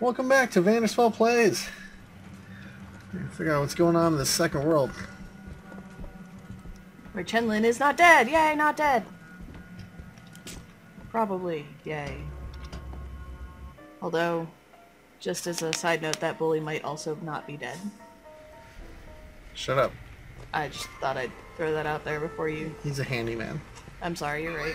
Welcome back to Vandersfell Plays. Figure out what's going on in the second world. Where Chen Lin is not dead! Yay, not dead! Probably, yay. Although, just as a side note, that bully might also not be dead. Shut up. I just thought I'd throw that out there before you... He's a handyman. I'm sorry, you're right.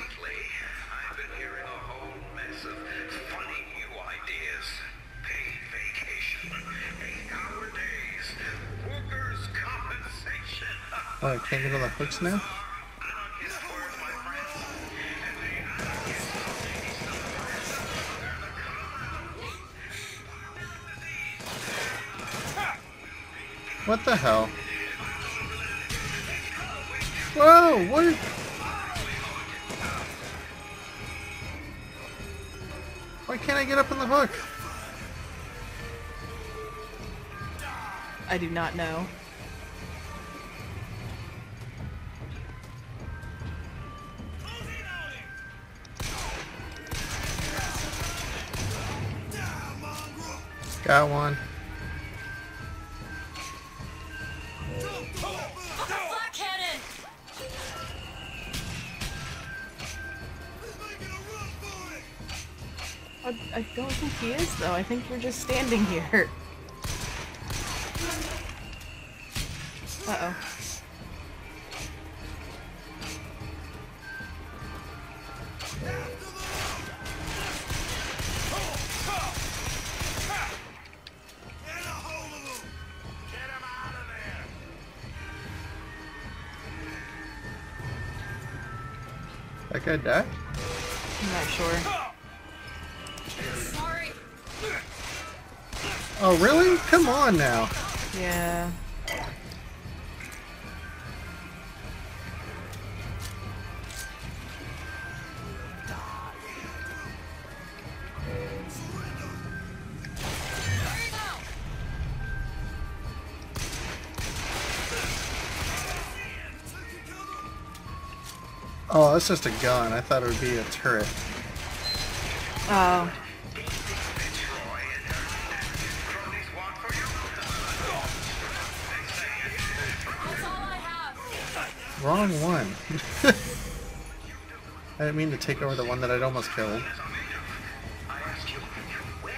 Oh, I can't get on the hooks now? What the hell? Whoa! What? Why can't I get up on the hook? I do not know. Got one. I, don't think he is, though. I think you're just standing here. Uh-oh. That guy died? I'm not sure. Sorry. Oh, really? Come on now. Yeah. Oh, that's just a gun. I thought it would be a turret. Oh. Cronies want for you? That's all I have. Wrong one. I didn't mean to take over the one that I'd almost killed. I ask you, where?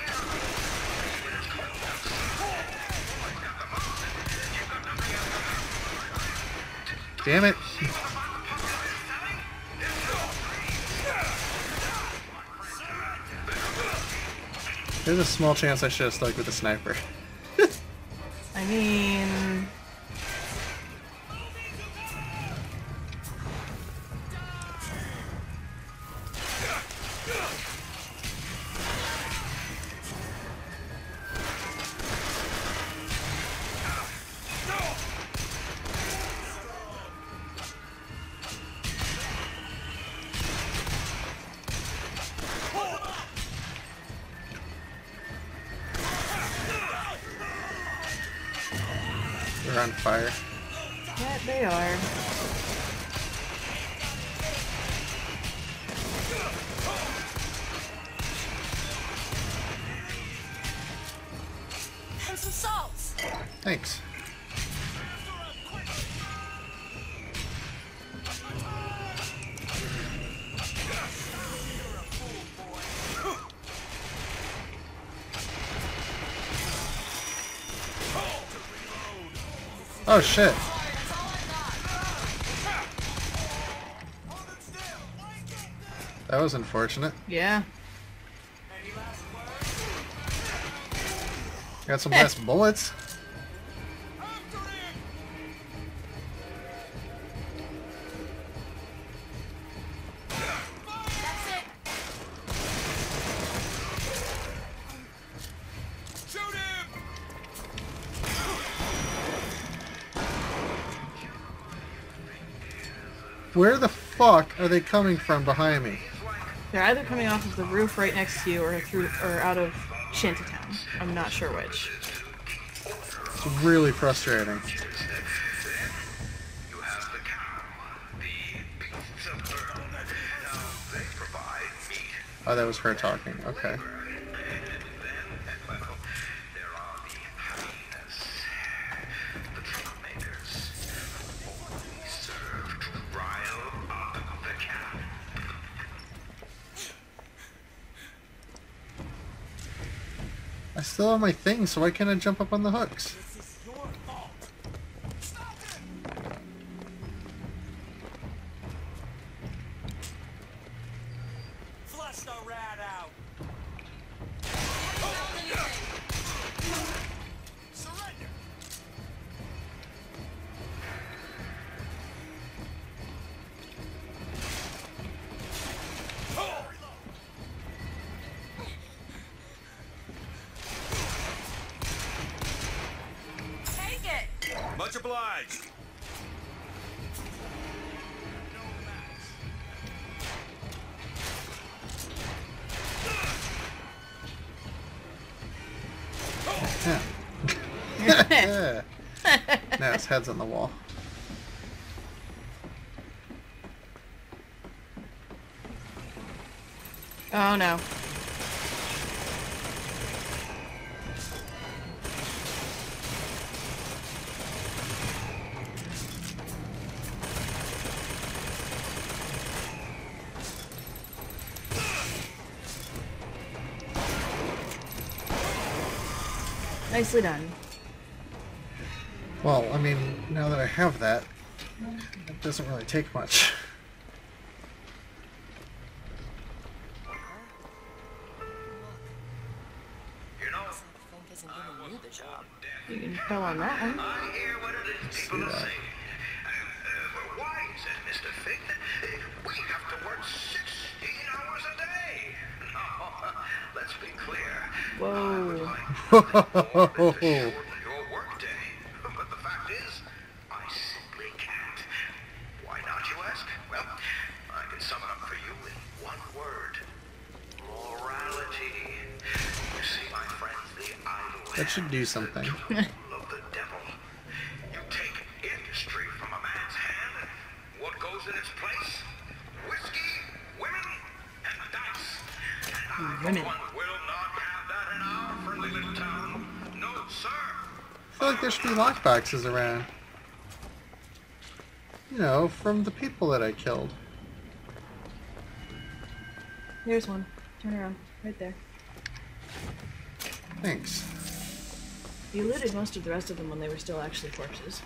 Damn it. There's a small chance I should have stuck with the sniper. I mean... on fire. Yeah, they are. And some salts. Thanks. Oh shit. That was unfortunate. Yeah. Got some less bullets. Where the fuck are they coming from behind me? They're either coming off of the roof right next to you or through or out of Shantytown. I'm not sure which. It's really frustrating. You have the cow, the beasts of burden. Now, they provide meat, Oh, that was her talking. Okay. Still have my thing, so why can't I jump up on the hooks? Much obliged. Yeah. yeah. now his head's on the wall. Oh no. Nicely done. Well, I mean, now that I have that, it doesn't really take much. You know, Think isn't giving you the job. You can tell on that one. I hear what it is people are that. saying. Uh, uh, why is Mr. Fink, we have to work 16 hours a day? Let's be clear. Whoa. To shorten your workday. But the fact is, I simply can't. Why not, you ask? Well, I can sum it up for you in one word. Morality. You see, my friends, the idle That should do something. I feel like there lockboxes around. You know, from the people that I killed. There's one. Turn around. Right there. Thanks. You looted most of the rest of them when they were still actually corpses.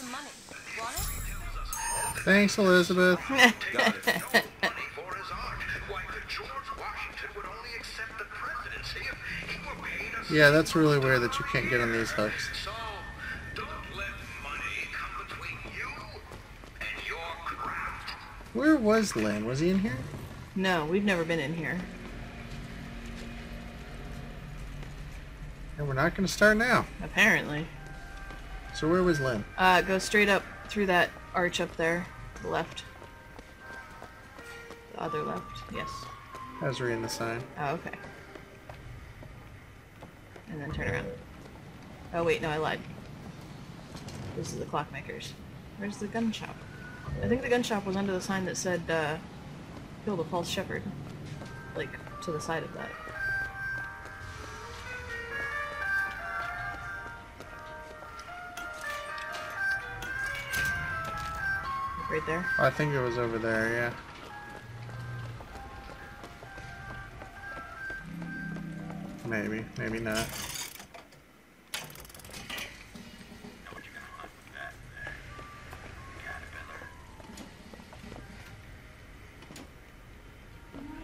Some money. Want it? Thanks, Elizabeth. Got it. No money for his art. Why, the George Washington would only accept the presidency if he were paid a Yeah, that's really weird that you can't get on these hooks. So, don't let money come between you and your craft. Where was Lin? Was he in here? No, we've never been in here. And we're not going to start now. Apparently. So where was Len? Uh, go straight up through that arch up there. The left. The other left. Yes. I was reading the sign. Oh, okay. And then turn around. Oh wait, no, I lied. This is the clockmakers. Where's the gun shop? I think the gun shop was under the sign that said, uh, kill the false shepherd. Like, to the side of that. Right there. Oh, I think it was over there, yeah. Maybe, maybe not.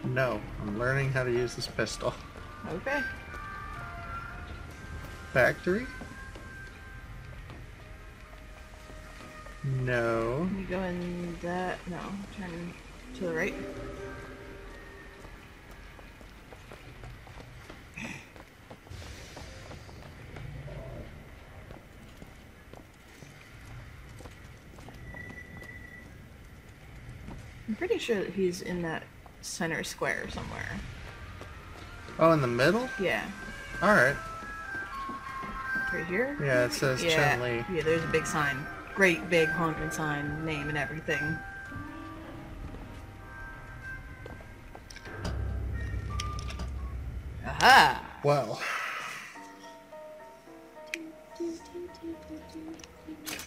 No, I'm learning how to use this pistol. Okay. Factory? No. You go in that. No, turn to the right. I'm pretty sure that he's in that center square somewhere. Oh, in the middle? Yeah. Alright. Right here? Yeah, it says Yeah, Chen Li. yeah, there's a big sign. Great big honking sign, name and everything. Aha! Well.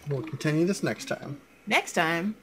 We'll continue this next time. Next time,